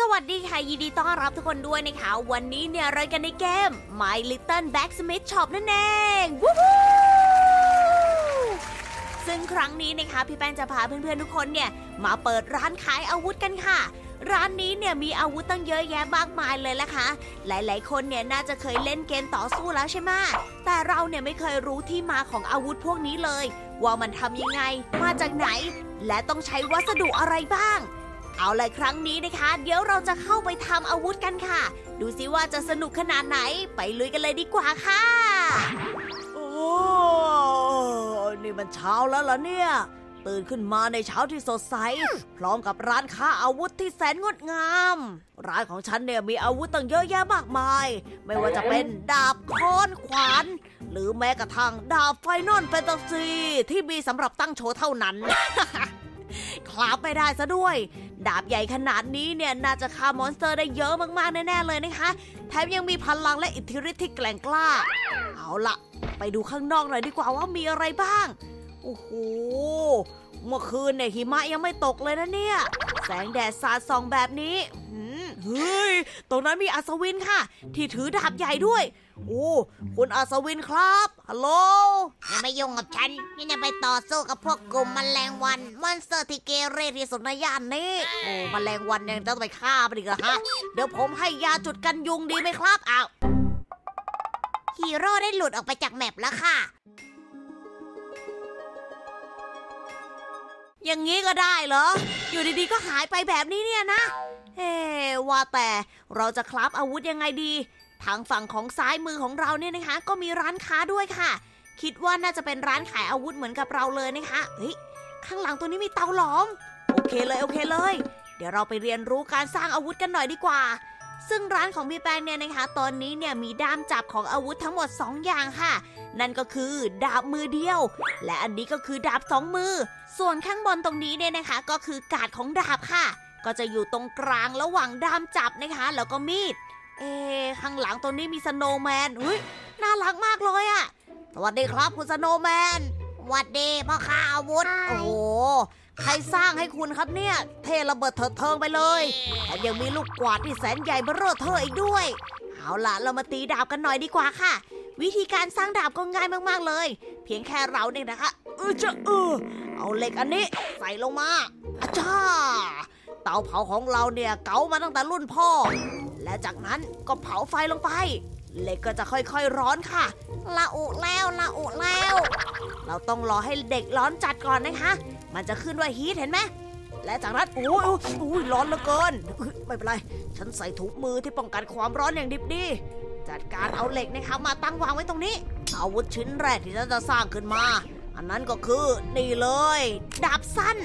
สวัสดีค่ะ ยินดีต้อนรับทุกคนด้วยนะคะ วันนี้เนี่ยเรากันในเกม My Little Blacksmith Shop นั่นเองวู้ฮู้ซึ่งครั้งนี้นะคะ พี่แป้งจะพาเพื่อนๆทุกคนเนี่ยมาเปิดร้านขายอาวุธกันค่ะ ร้านนี้เนี่ยมีอาวุธตั้งเยอะแยะมากมายเลยละคะหลายๆ คนเนี่ยน่าจะเคยเล่นเกมต่อสู้แล้วใช่ไหมแต่เราเนี่ยไม่เคยรู้ที่มาของอาวุธพวกนี้เลย ว่ามันทำยังไง มาจากไหน และต้องใช้วัสดุอะไรบ้าง เอาเลยครั้งนี้นะคะ เดี๋ยวเราจะเข้าไปทำอาวุธกันค่ะ ดูสิว่าจะสนุกขนาดไหนไปลุยกันเลยดีกว่าค่ะ โอ้นี่มันเช้าแล้วเหรอเนี่ย ตื่นขึ้นมาในเช้าที่สดใส พร้อมกับร้านค้าอาวุธที่แสนงดงาม ร้านของฉันเนี่ยมีอาวุธตั้งเยอะแยะมากมาย ไม่ว่าจะเป็นดาบค้อนขวาน หรือแม้กระทั่งดาบ Final Fantasy ที่มีสำหรับตั้งโชว์เท่านั้น craft ไม่ได้ซะด้วย ดาบใหญ่ขนาดนี้เนี่ยน่าจะฆ่า monster ได้เยอะมากๆแน่ๆเลยนะคะ แถมยังมีพลังและอิทธิฤทธิ์ที่แกร่งกล้า เอาละไปดูข้างนอกหน่อยดีกว่าว่ามีอะไรบ้าง โอ้โห เมื่อคืนเนี่ยหิมะยังไม่ตกเลยนะเนี่ย แสงแดดสาดส่องแบบนี้หืม เฮ้ย ตรงนั้นมีอัศวินค่ะ ที่ถือดาบใหญ่ด้วย โอ้ คุณอัศวินครับ ฮัลโหล อย่ามายุ่งกับฉัน นี่จะไปต่อสู้กับพวกกลุ่แมลงวัน monster ที่เกเรที่สุดในย่านนี้ โอ้แมลงวันยังต้องไปฆ่ามันอีกเหรอฮะ เดี๋ยวผมให้ยาจุดกันยุงดีไหมครับ อ้าวฮีโร่ได้หลุดออกไปจาก map แล้วค่ะ อย่างนี้ก็ได้เหรอ อยู่ดีๆก็หายไปแบบนี้เนี่ยนะ เฮ้ว่าแต่เราจะคลับอาวุธยังไงดี ทางฝั่งของซ้ายมือของเราเนี่ยนะคะ ก็มีร้านค้าด้วยค่ะ คิดว่าน่าจะเป็นร้านขายอาวุธเหมือนกับเราเลยนะคะเฮ้ยข้างหลังตัวนี้มีเตาหลอม โอเคเลยโอเคเลย เดี๋ยวเราไปเรียนรู้การสร้างอาวุธกันหน่อยดีกว่า ซึ่งร้านของพี่แปงเนี่ยนะคะ ตอนนี้เนี่ยมีด้ามจับของอาวุธทั้งหมด 2 อย่างค่ะ นั่นก็คือดาบมือเดียว และอันนี้ก็คือดาบสองมือ ส่วนข้างบนตรงนี้เนี่ยนะคะ ก็คือกาดของดาบค่ะ ก็จะอยู่ตรงกลางระหว่างด้ามจับนะคะ แล้วก็มีด เอ๊ะข้างหลังตรงนี้มี snowman เฮ้ยน่ารักมากเลยอะสวัสดีครับคุณ snowman หวัดดีพ่อค้าอาวุธ โอ้โห ใครสร้างให้คุณครับเนี่ย เท่ระเบิดเถิดเทิงไปเลยแถมยังมีลูกกวาดที่แสนใหญ่เบ้อเร่อเท่ออีกด้วย เอาล่ะ เรามาตีดาบกันหน่อยดีกว่าค่ะ วิธีการสร้างดาบก็ง่ายมากๆเลย เพียงแค่เราเนี่ยนะคะ เออจะเออ เอาเหล็กอันนี้ ใส่ลงมาอาจ้า เตาเผาของเราเนี่ยเก๋ามาตั้งแต่รุ่นพ่อ และจากนั้นก็เผาไฟลงไปเหล็กก็จะค่อยๆร้อนค่ะ ละอุแล้วละอุแล้ว เราต้องรอให้เด็กร้อนจัดก่อนนะคะ มันจะขึ้นว่าฮีทเห็นไหมและจากนั้นโอ้ยโอ้ยร้อนเหลือเกิน ไม่เป็นไร ฉันใส่ถุงมือที่ป้องกันความร้อนอย่างดิบดี จัดการเอาเหล็กนะคะมาตั้งวางไว้ตรงนี้ อาวุธชิ้นแรกที่ฉันจะสร้างขึ้นมา อันนั้นก็คือนี่เลย ดาบสั้น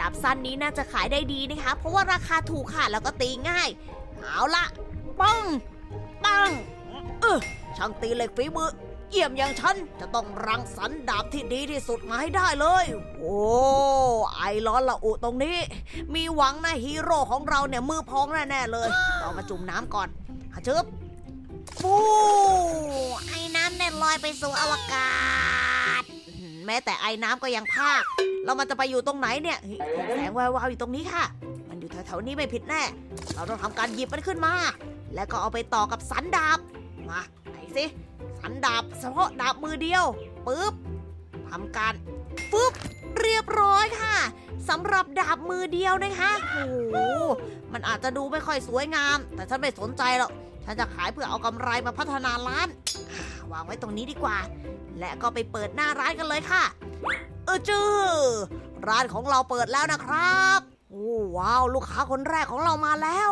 ดาบสั้นนี้น่าจะขายได้ดีนะคะ เพราะว่าราคาถูกค่ะแล้วก็ตีง่าย เอาละปังปังเออช่างตีเหล็กฝีมือเยี่ยมอย่างฉันจะต้องรังสรรค์ดาบที่ดีที่สุดมาให้ได้เลย โอ้ไอร้อนละอุตรงนี้ มีหวังนะฮีโร่ของเราเนี่ยมือพองแน่ๆเลยเรามาจุ่มน้ำก่อนฮะชึบฟูไอ้น้ำเนี่ยลอยไปสู่อวกาศอื้อหือแม้แต่ไอ้น้ำก็ยังพาก แล้วมันจะไปอยู่ตรงไหนเนี่ยแสงแวววาวอยู่ตรงนี้ค่ะ มันอยู่แถวๆนี้ไม่ผิดแน่ เราต้องทำการหยิบมันขึ้นมา แล้วก็เอาไปต่อกับสันดาบ มาไหนสิ สันดาบเฉพาะดาบมือเดียวปึ๊บทำการปึ๊บเรียบร้อยค่ะสำหรับดาบมือเดียวนะคะโอ้โหมันอาจจะดูไม่ค่อยสวยงาม แต่ฉันไม่สนใจหรอก ฉันจะขายเพื่อเอากำไรมาพัฒนาร้าน วางไว้ตรงนี้ดีกว่า และก็ไปเปิดหน้าร้านกันเลยค่ะ เออจื้อร้านของเราเปิดแล้วนะครับโอ้ว้าว ลูกค้าคนแรกของเรามาแล้ว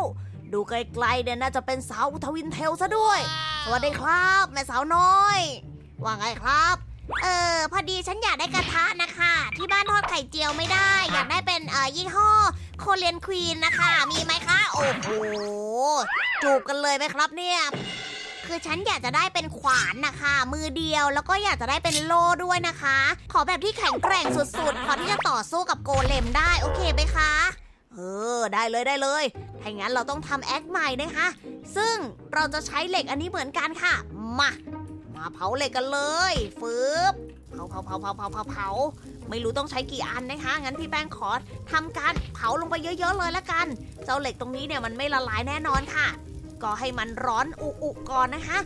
ดูไกลๆเนี่ยน่าจะเป็นสาวทวินเทลซะด้วย สวัสดีครับ แม่สาวน้อย ว่าไงครับ เออพอดีฉันอยากได้กระทะนะคะ ที่บ้านทอดไข่เจียวไม่ได้ อยากได้เป็นเอ่อยี่ห้อโคเรียนควีนนะคะ มีไหมคะ โอ้โหจูบกันเลยไหมครับเนี่ย คือฉันอยากจะได้เป็นขวานนะคะ มือเดียวแล้วก็อยากจะได้เป็นโล่ด้วยนะคะ ขอแบบที่แข็งแกร่งสุดๆ พอที่จะต่อสู้กับโกเลมได้โอเคไหมคะ เออ ได้เลยได้เลยถ้าอย่างนั้นเราต้องทำแอคใหม่นะคะ ซึ่งเราจะใช้เหล็กอันนี้เหมือนกันค่ะ มา มาเผาเหล็กกันเลยฟืบเผาเผาเผาเผาเผาเผาเผาไม่รู้ต้องใช้กี่อันนะคะ งั้นพี่แป้งขอทำการเผาลงไปเยอะ ๆ เลยละกัน เจ้าเหล็กตรงนี้เนี่ยมันไม่ละลายแน่นอนค่ะ ก็ให้มันร้อนอุๆก่อนนะคะ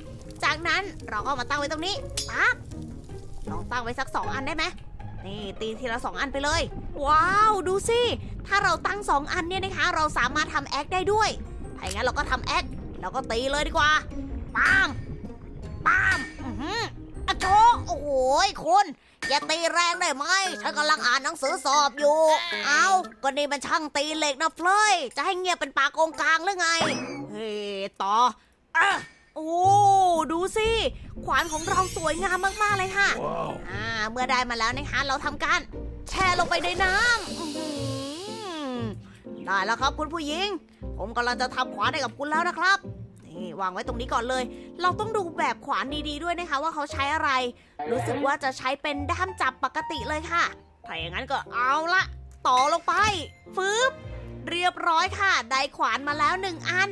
จากนั้นเราก็มาตั้งไว้ตรงนี้ปั๊บลองตั้งไว้สักสองอันได้ไหมนี่ตีทีละสองอันไปเลย ว้าวดูสิถ้าเราตั้งสองอันเนี่ยนะคะ เราสามารถทำแอคได้ด้วยถ้าอย่างนั้นเราก็ทำแอคแล้วก็ตีเลยดีกว่าปามปามอือหืออะโจโอ้โหคุณอย่าตีแรงได้ไหม ฉันกำลังอ่านหนังสือสอบอยู่ เอาก็นี่มันช่างตีเหล็กนะเฟลยจะให้เงียบเป็นปากโกงกลางหรือไง เฮ้ต่ออะโอ้ดูสิ ขวานของเราสวยงามมาก ๆ เลยค่ะอ่าเมื่อได้มาแล้วนะคะ เราทำการแช่ลงไปในน้ำอื้อหือได้แล้วครับคุณผู้หญิง ผมกำลังจะทำขวานให้กับคุณแล้วนะครับนี่วางไว้ตรงนี้ก่อนเลย เราต้องดูแบบขวานดีๆด้วยนะคะ ว่าเขาใช้อะไร รู้สึกว่าจะใช้เป็นด้ามจับปกติเลยค่ะถ้าอย่างนั้นก็เอาละต่อลงไปฟืบเรียบร้อยค่ะ ได้ขวานมาแล้วหนึ่งอัน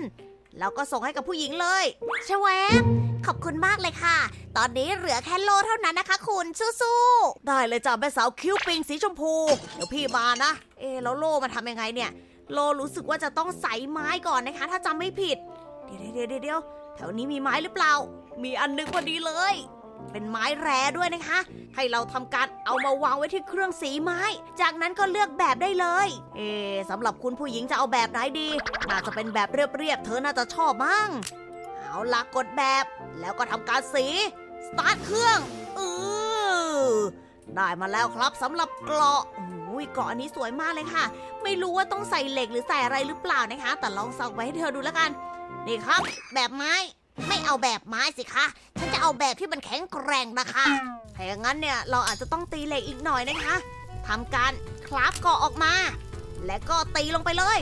แล้วก็ส่งให้กับผู้หญิงเลยชวบขอบคุณมากเลยค่ะ ตอนนี้เหลือแค่โลเท่านั้นนะคะ คุณสู้ๆได้เลยจ้าแม่สาวคิ้วปิงสีชมพู เดี๋ยวพี่มานะ เอ๊ะแล้วโลมันทำยังไงเนี่ย โลรู้สึกว่าจะต้องใส่ไม้ก่อนนะคะ ถ้าจำไม่ผิด เดี๋ยวเดี๋ยวเดี๋ยวเดี๋ยวแถวนี้มีไม้หรือเปล่า มีอันหนึงพอดีเลย เป็นไม้แร่ด้วยนะคะ ให้เราทำการเอามาวางไว้ที่เครื่องสีไม้ จากนั้นก็เลือกแบบได้เลย เอสำหรับคุณผู้หญิงจะเอาแบบไหนดี น่าจะเป็นแบบเรียบๆ เธอน่าจะชอบมั้ง เอาละกดแบบ แล้วก็ทำการสี สตาร์ทเครื่องเออได้มาแล้วครับสำหรับเกราะโอ้ยเกาะอันนี้สวยมากเลยค่ะ ไม่รู้ว่าต้องใส่เหล็กหรือใส่อะไรหรือเปล่านะคะ แต่ลองส่องไว้ให้เธอดูแล้วกัน นี่ครับ แบบไม้ ไม่เอาแบบไม้สิคะ ฉันจะเอาแบบที่มันแข็งแกร่งนะคะถ้าอย่างนั้นเนี่ยเราอาจจะต้องตีเหล็กอีกหน่อยนะคะทำการคลาฟเกาะออกมา และก็ตีลงไปเลย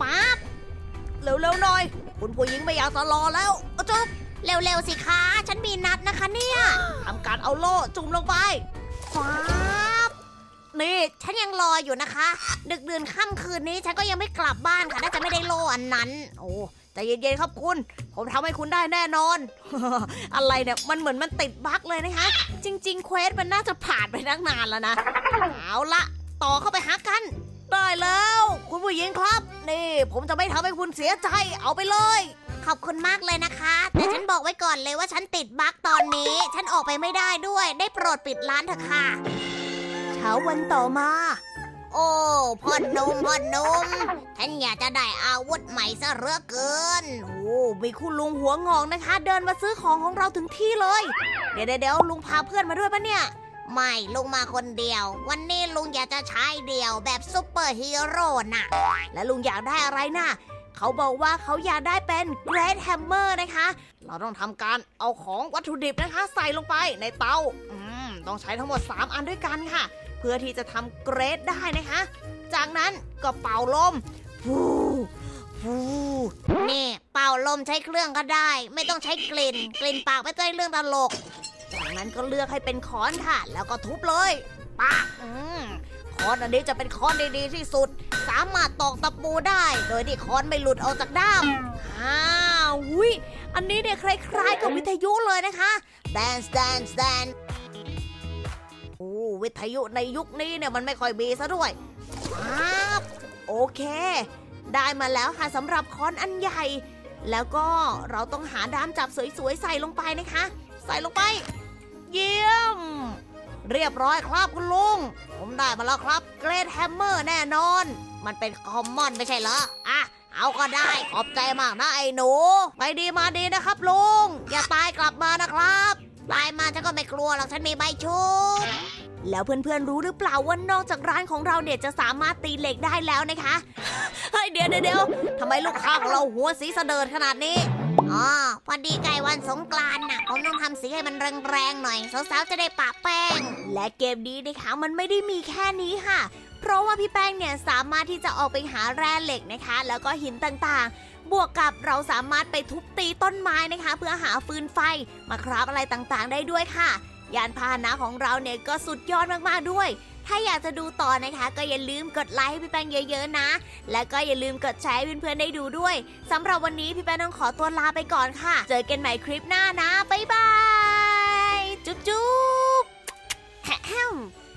ปั๊บเร็วๆหน่อย คุณผู้หญิงไม่อยากจะรอแล้วเอาจบเร็วๆสิคะ ฉันมีนัดนะคะเนี่ยทำการเอาโล่จุ่มลงไปฟ้าบนี่ฉันยังรออยู่นะคะ ดึกดื่นค่ำคืนนี้ฉันก็ยังไม่กลับบ้านค่ะ น่าจะไม่ได้โลอันนั้น โอ้ ใจเย็นๆครับคุณ ผมทำให้คุณได้แน่นอน อะไรเนี่ย มันเหมือนมันติดบั๊กเลยนะคะ จริง ๆ เควสมันน่าจะผ่านไปตั้งนานแล้วนะ เอาละต่อเข้าไปหากัน ได้แล้ว คุณผู้หญิงครับ นี่ ผมจะไม่ทำให้คุณเสียใจ เอาไปเลย ขอบคุณมากเลยนะคะ แต่ฉันบอกไว้ก่อนเลยว่าฉันติดบั๊กตอนนี้ ฉันออกไปไม่ได้ด้วย ได้โปรดปิดร้านเถอะค่ะ เช้าวันต่อมา โอ้พ่อหนุ่มพ่อหนุ่มฉันอยากจะได้อาวุธใหม่ซะเหลือเกิน โอ้มีคุณลุงหัวงอกนะคะ เดินมาซื้อของของเราถึงที่เลย เดี๋ยวเดี๋ยวลุงพาเพื่อนมาด้วยปะเนี่ย ไม่ลุงมาคนเดียว วันนี้ลุงอยากจะใช้เดี่ยวแบบซุปเปอร์ฮีโร่น่ะ และลุงอยากได้อะไรนะเขาบอกว่าเขาอยากได้เป็น Great Hammer นะคะ เราต้องทำการเอาของวัตถุดิบนะคะ ใส่ลงไปในเตา อืม ต้องใช้ทั้งหมด 3 อันด้วยกันค่ะ เพื่อที่จะทำ Great ได้นะคะ จากนั้นก็เป่าลมฟูฟูนี่เป่าลมใช้เครื่องก็ได้ ไม่ต้องใช้กลิ่น กลิ่นปากไม่ใช่เรื่องตลก จากนั้นก็เลือกให้เป็นค้อนค่ะ แล้วก็ทุบเลยปักอืมค้อนอันนี้จะเป็นค้อนดีๆที่สุด สามารถตอกตะปูได้ โดยที่ค้อนไม่หลุดออกจากด้ามอ้าวหุยอันนี้เนี่ยคล้ายๆกับวิทยุเลยนะคะ dance dance dance โอ้วิทยุในยุคนี้เนี่ยมันไม่ค่อยมีซะด้วยครับโอเค ได้มาแล้วค่ะสำหรับค้อนอันใหญ่ แล้วก็เราต้องหาด้ามจับสวยๆใส่ลงไปนะคะ ใส่ลงไป เยี่ยม เรียบร้อยครับคุณลุง ผมได้มาแล้วครับ great hammer แน่นอน มันเป็น common ไม่ใช่เหรอ อะเอาก็ได้ ขอบใจมากนะไอ้หนู ไปดีมาดีนะครับลุง อย่าตายกลับมานะครับ ตายมาฉันก็ไม่กลัวหรอกฉันมีใบชุบแล้วเพื่อนๆรู้หรือเปล่าว่านอกจากร้านของเราเนี่ยจะสามารถตีเหล็กได้แล้วนะคะเฮ้ยเดี๋ยวเดี๋ยวเดียวทำไมลูกค้าของเราหัวสีเสดิร์ดขนาดนี้อ๋อพอดีใกล้วันสงกรานต์น่ะผมต้องทำสีให้มันแรงๆหน่อยสาวๆจะได้ปะแป้ง และเกมนี้นะคะมันไม่ได้มีแค่นี้ค่ะ เพราะว่าพี่แป้งเนี่ยสามารถที่จะออกไปหาแร่เหล็กนะคะ แล้วก็หินต่างๆ บวกกับเราสามารถไปทุบตีต้นไม้นะคะ เพื่อหาฟืนไฟมาคราบอะไรต่างๆ ได้ด้วยค่ะ ยานพาหนะของเราเนี่ยก็สุดยอดมากๆด้วย ถ้าอยากจะดูต่อนะคะ ก็อย่าลืมกดไลค์ให้พี่แป้งเยอะ ๆ นะ และก็อย่าลืมกดแชร์ให้เพื่อนๆได้ดูด้วยสำหรับวันนี้พี่แป้งต้องขอตัวลาไปก่อนค่ะ เจอกันใหม่คลิปหน้านะบ๊ายบายจุ๊บจุ๊บแฮม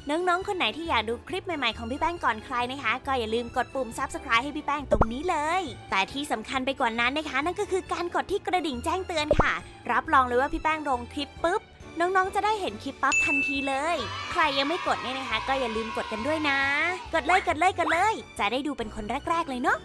น้องๆ คนไหนที่อยากดูคลิปใหม่ๆ ของพี่แป้งก่อนใครนะคะ ก็อย่าลืมกดปุ่ม subscribe ให้พี่แป้งตรงนี้เลย แต่ที่สำคัญไปกว่านั้นนะคะ นั่นก็คือการกดที่กระดิ่งแจ้งเตือนค่ะ รับรองเลยว่าพี่แป้งลงคลิปปุ๊บน้องๆ จะได้เห็นคลิปปั๊บทันทีเลย ใครยังไม่กดเนี่ยนะคะ ก็อย่าลืมกดกันด้วยนะ กดเลยกดเลยกดเลย จะได้ดูเป็นคนแรก ๆ เลยเนาะ